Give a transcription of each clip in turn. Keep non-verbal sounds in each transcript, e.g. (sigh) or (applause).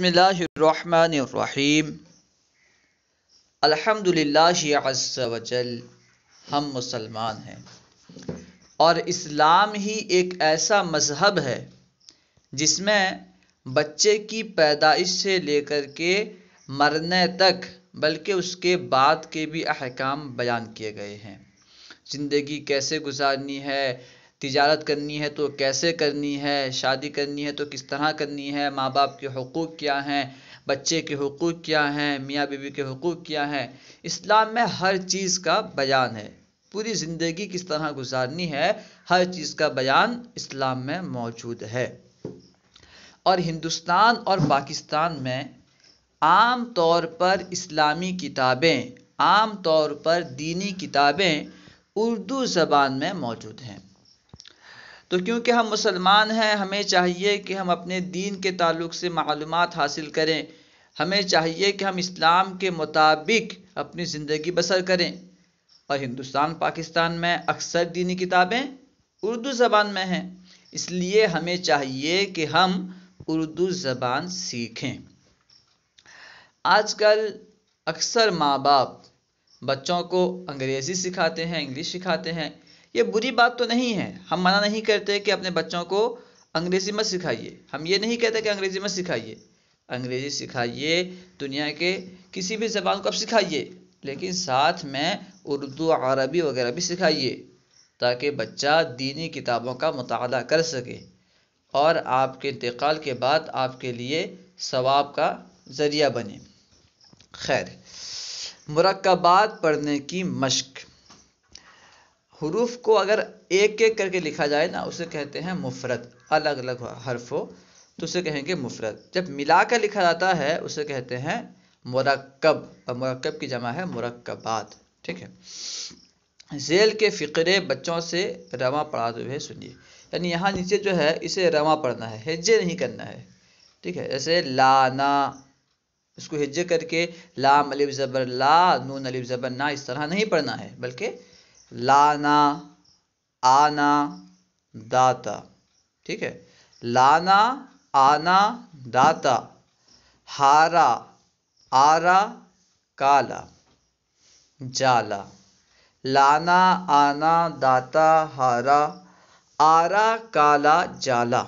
बसमीम अल्हम्दुलिल्लाह हम मुसलमान हैं। और इस्लाम ही एक ऐसा मज़हब है, जिसमें बच्चे की पैदाइश से लेकर के मरने तक, बल्कि उसके बाद के भी अहकाम बयान किए गए हैं। ज़िंदगी कैसे गुजारनी है तिजारत करनी है तो कैसे करनी है? शादी करनी है तो किस तरह करनी है? माँ बाप के हकूक़ क्या हैं? बच्चे के हकूक़ क्या हैं? मियाँ बीवी के हकूक़ क्या हैं? इस्लाम में हर चीज़ का बयान है। पूरी ज़िंदगी किस तरह गुजारनी है? हर चीज़ का बयान इस्लाम में मौजूद है। और हिंदुस्तान और पाकिस्तान में आम तौर पर इस्लामी किताबें, आम तौर पर दीनी किताबें उर्दू ज़बान में मौजूद हैं। तो क्योंकि हम मुसलमान हैं, हमें चाहिए कि हम अपने दीन के ताल्लुक से मालूम हासिल करें। हमें चाहिए कि हम इस्लाम के मुताबिक अपनी ज़िंदगी बसर करें। और हिंदुस्तान, पाकिस्तान में अक्सर दीनी किताबें उर्दू ज़बान में हैं। इसलिए हमें चाहिए कि हम उर्दू ज़बान सीखें। आजकल अक्सर माँ बाप बच्चों को अंग्रेज़ी सिखाते हैं, इंग्लिश सिखाते हैं। ये बुरी बात तो नहीं है। हम मना नहीं करते कि अपने बच्चों को अंग्रेज़ी मत सिखाइए। हम ये नहीं कहते कि अंग्रेज़ी मत सिखाइए। अंग्रेज़ी सिखाइए दुनिया के किसी भी ज़बान को आप सिखाइए, लेकिन साथ में उर्दू, अरबी वगैरह भी सिखाइए, ताकि बच्चा दीनी किताबों का मताल कर सके और आपके इंतकाल के बाद आपके लिए सवाब का ज़रिया बने। खैर मरकबात पढ़ने की मश्क। हरूफ को अगर एक एक करके लिखा जाए ना, उसे कहते हैं मुफरत अलग अलग हर्फ तो उसे कहेंगे मुफरत जब मिलाकर लिखा जाता है, उसे कहते हैं मुरक्कब, और मुरक्कब की जमा है मुरक्कबात, ठीक है? जेल के फ़िक्रे बच्चों से रवा पढ़ाते हुए सुनिए। यानी यहाँ नीचे जो है, इसे रवा पढ़ना है, हिज्जे नहीं करना है, ठीक है? जैसे लाना, इसको हिज्जे करके लाम, अलिफ, ज़बर, ला, नून, अलिफ, ज़बर, ना, इस तरह नहीं पढ़ना है, बल्कि लाना, आना, दाता। ठीक है? लाना, आना, दाता। हारा, आरा, काला। जाला। लाना, आना, दाता, हारा, आरा, काला, जाला।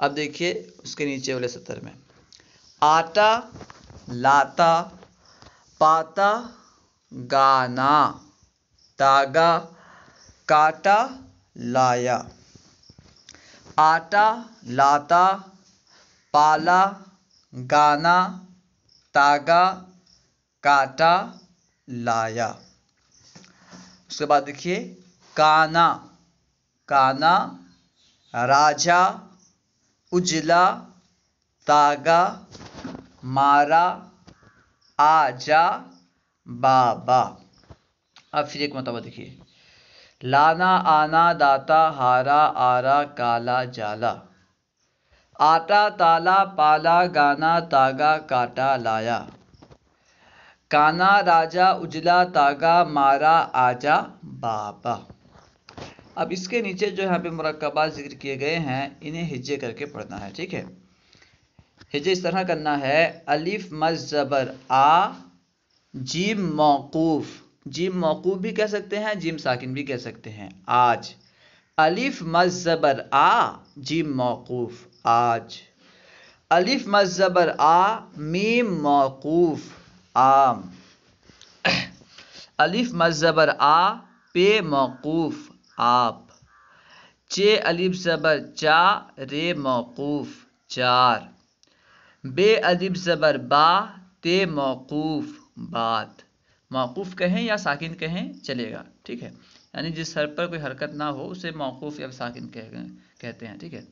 अब देखिए उसके नीचे वाले सत्र में। आटा, लाता, पाता, गाना। तागा, काटा, लाया। आटा, लाता, पाला, गाना, तागा, काटा, लाया। उसके बाद देखिए, काना। काना, राजा, उजला, तागा, मारा, आजा, बाबा। अब फिर एक मतबा देखिए। लाना, आना, दाता, हारा, आरा, काला, जाला। आटा ताला, पाला, गाना, तागा, काटा, लाया। काना, राजा, उजला, तागा, मारा, आजा, बाबा। अब इसके नीचे जो यहाँ पे मुरकबात ज़िक्र किए गए हैं, इन्हें हिज्जे करके पढ़ना है, ठीक है? हिज्जे इस तरह करना है, अलिफ मजबर आ, जीम, मौकूफ़। जिम मौकूफ भी कह सकते हैं, जिम साकिन भी कह सकते हैं। आज, अलिफ मजबर आ, जिम मौकूफ। आज, अलिफ मजबर आ, मीम मौकूफ। आम, अलिफ मजबर आ, पे मौकूफ। आप, चे अलिफ ज़बर चा, रे मौकूफ। चार, बे अलिफ ज़बर बा, ते मौकूफ। बात मौकूफ़ कहें या साकिन कहें, चलेगा, ठीक है? यानी जिस सर पर कोई हरकत ना हो, उसे मौकूफ़ या साकिन कह, कहते हैं, ठीक है?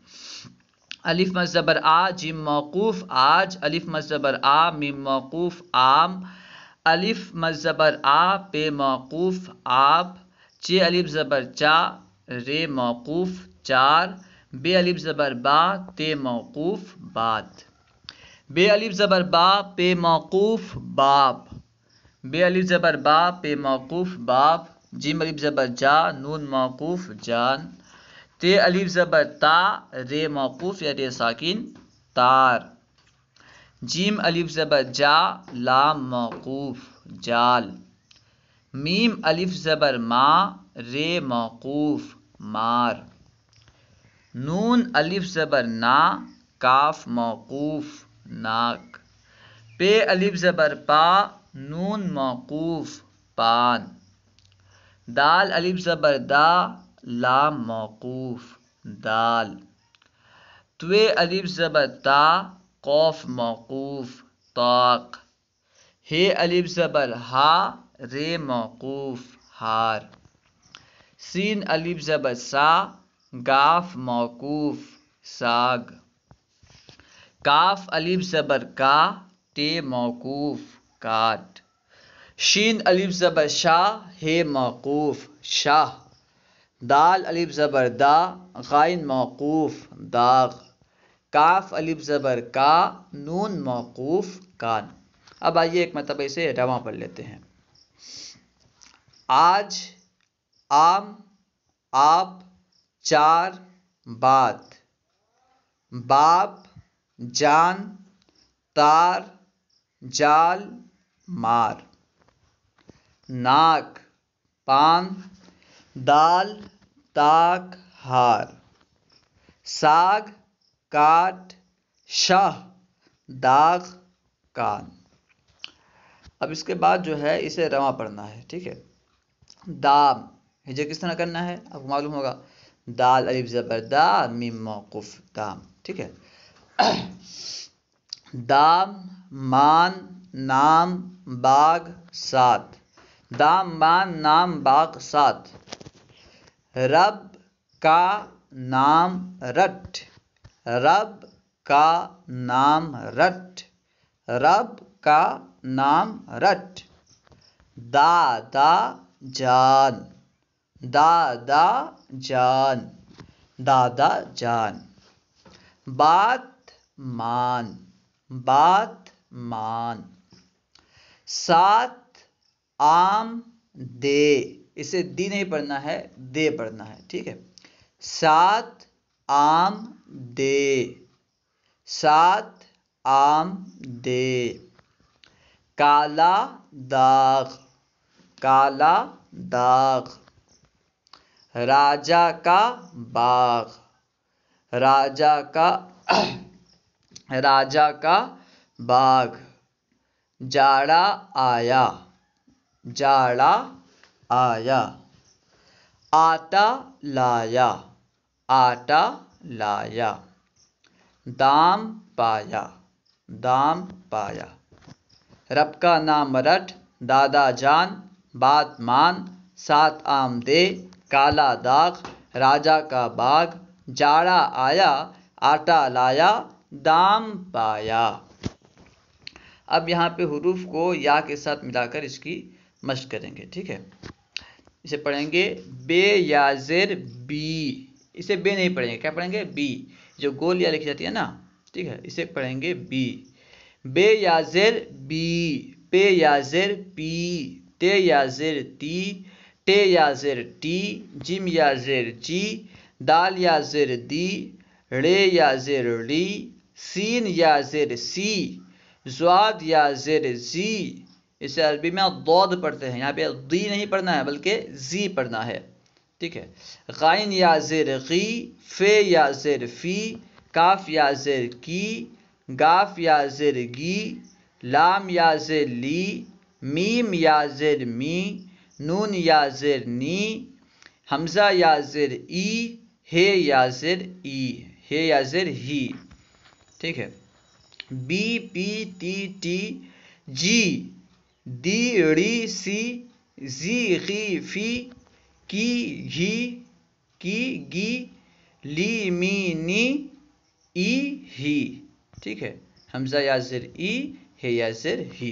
अलिफ मजबर आ, जिम मौकूफ़, आज, अलिफ मजबर आ, मिम मौकूफ़, आम, अलिफ मजबर आ, पे मौकूफ़, आप, चे अलिफ ज़बर चा, रे मौकूफ़, चार, बे अलिफ ज़बर बा, ते मौकूफ़, बात। बे अलिफ ज़बर बा, पे मौकूफ़ बाप बे अलिफ ज़बर बा पे मौकूफ़ बाप, जिम अलिफ ज़बर जा, नून मौकूफ़ जान, ते अलिफ ज़बर ता, रे मौकूफ़ या रे साकिन तार। जीम अलिफ ज़बर जा, लाम मौकूफ जाल। मीम अलिफ ज़बर मा, रे मौकूफ मार। नून अलिफ ज़बर ना, काफ मौकूफ नाक। पे अलिफ ज़बर पा नून मौकूफ पान। दाल अलिफ ज़बर दा, लाम मौकूफ दाल। त्वे अलिफ ज़बर ता, कौफ मौकूफ ताक। हे अलिफ ज़बर हा, रे मौकूफ हार। सीन अलिफ ज़बर सा, गाफ मौकूफ साग। काफ अलिफ ज़बर का, टे मौकूफ। काट शीन अलिफ ज़बर शाह हे मौकूफ शाह दाल अलिफ ज़बर दा गाइन मौकूफ दाग काफ अलिफ ज़बर का नून मौकूफ कान अब आइए एक मतलब इसे रवा पढ़ लेते हैं। आज आम, आप, चार, बात। बाप, जान, तार, जाल मार। नाक, पान, दाल, ताक, हार। साग, काट, शाह, दाग, कान। अब इसके बाद जो है, इसे रवा पढ़ना है, ठीक है? दाम। हिजे किस तरह करना है? आपको मालूम होगा, दाल, अलिफ ज़बर दा मौकूफ, दाम, ठीक है? (clears throat) दाम, मान नाम बाग सात। दाम मान नाम बाग सात। रब का नाम रट। रब का नाम रट। रब का नाम रट। दादा जान। दादा जान। दादा जान। बात मान। बात मान। सात आम दे। इसे दी नहीं पढ़ना है, दे पढ़ना है, ठीक है? सात आम दे। सात आम दे। काला दाग। काला दाग। राजा का बाग। राजा का (clears throat) राजा का बाग। जाड़ा आया जाड़ा आया। आटा लाया आटा लाया। दाम पाया दाम पाया। रब का नाम रट, दादा जान, बात मान, सात आम दे, काला दाग, राजा का बाग। जाड़ा आया, आटा लाया, दाम पाया। अब यहाँ पे हरूफ को या के साथ मिलाकर इसकी मश्क करेंगे, ठीक है? इसे पढ़ेंगे बे या जेर बी। इसे बे नहीं पढ़ेंगे, क्या पढ़ेंगे? बी। जो गोल या लिखी जाती है ना, ठीक है? इसे पढ़ेंगे बी। बे या जेर बी। पे या जेर पी ते या जेर ती। टे या जेर टी। जिम या जेर जी। दाल या जेर दी। रे या जेर सीन या जेर सी। ज्वाद या जेर जी इसे अरबी में दौद पढ़ते हैं यहाँ पे दी नहीं पढ़ना है बल्कि जी पढ़ना है ठीक है गाइन या जेर गी फे या जेर फ़ी काफ या जेर की गाफ या जेर गी लाम या जेर ली मीम या जेर मी नून या जेर नी हमजा या जेर ई हे या जेर ई हे या जेर ही ठीक है बी पी टी टी जी दी री सी जी गी फ़ी की घी की गी ली मी नी ई ही ठीक है? हमजा याजिर ई है याजिर ही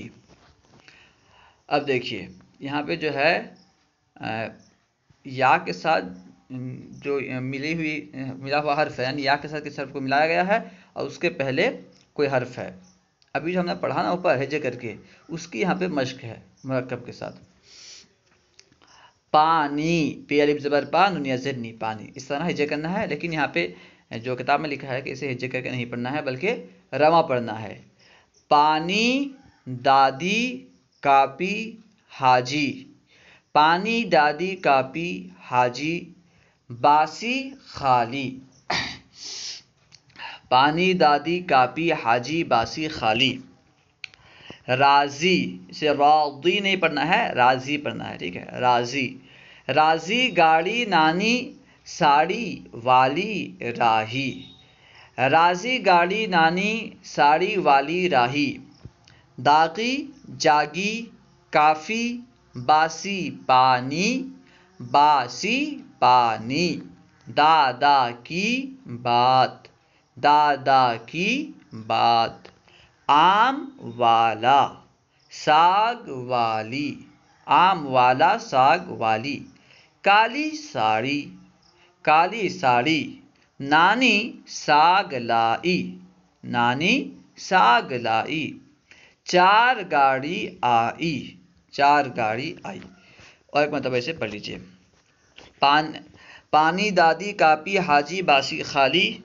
अब देखिए, यहाँ पे जो है या के साथ जो, मिली हुई, मिला हुआ हर्फ है यानी या के साथ किस हर्फ को मिलाया गया है, और उसके पहले कोई हर्फ है। अभी जो हमने पढ़ा ना ऊपर, हेजे करके, उसकी यहाँ पे मश्क है मरकब के साथ। पानी, पे अलिफ जबर पा नुनिया नी, पानी। इस तरह हेजे करना है, लेकिन यहाँ पे जो किताब में लिखा है कि इसे हिजे करके नहीं पढ़ना है, बल्कि रवा पढ़ना है। पानी, दादी, कापी, हाजी। पानी, दादी, कापी, हाजी। बासी, खाली। पानी दादी, कापी, हाजी, बासी, खाली। राज़ी इसे राज़ी नहीं पढ़ना है, राज़ी पढ़ना है, ठीक है, राज़ी। राज़ी, गाड़ी, नानी, साड़ी, वाली, राही। राज़ी, गाड़ी, नानी, साड़ी, वाली, राही। दागी जागी, काफ़ी, बासी, पानी बासी, पानी। दादा की बात। दादा की बात। आम वाला, साग वाली। आम वाला, साग वाली। काली साड़ी काली साड़ी। नानी साग लाई, नानी साग लाई। चार गाड़ी आई, चार गाड़ी आई। और एक मतलब ऐसे पढ़ लीजिए। पान, पानी दादी कापी हाजी बासी खाली।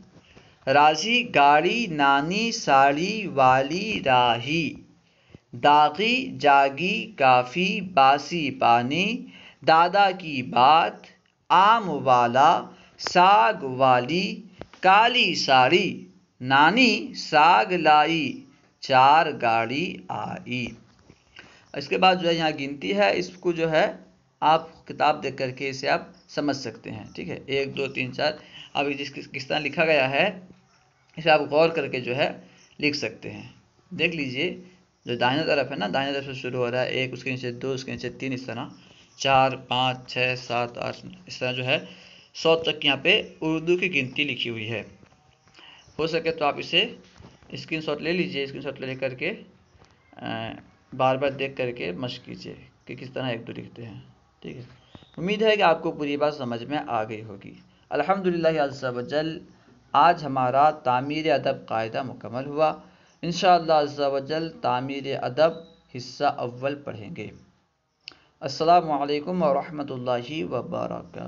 राज़ी, गाड़ी, नानी, साड़ी, वाली, राही। दागी, जागी काफ़ी बासी, पानी। दादा की बात, आम वाला, साग वाली, काली साड़ी। नानी, साग लाई, चार गाड़ी आई। इसके बाद जो है, यहाँ गिनती है। इसको जो है, आप किताब देख करके इसे आप समझ सकते हैं। ठीक है? एक, दो, तीन, चार। अभी जिस किस तरह लिखा गया है इसे आप गौर करके जो है लिख सकते हैं। देख लीजिए, जो दाहिने तरफ़ है ना, दाहिने तरफ़ से शुरू हो रहा है, एक, उसके नीचे दो, उसके नीचे तीन, इस तरह। चार, पाँच छः सात, आठ इस तरह जो है, सौ तक यहाँ पे उर्दू की गिनती लिखी हुई है। हो सके तो आप इसे स्क्रीन शॉट ले लीजिए स्क्रीन शॉट ले करके बार बार देख करके मश कीजिए कि किस तरह एक दो लिखते हैं। ठीक है? उम्मीद है कि आपको पूरी बात समझ में आ गई होगी। अल्हम्दुलिल्लाह अज़्ज़ा आज हमारा तामीर अदब कायदा मुकम्मल हुआ। इन शजल तामीर अदब हिस्सा अव्वल पढ़ेंगे। असलकम वरहमल वर्का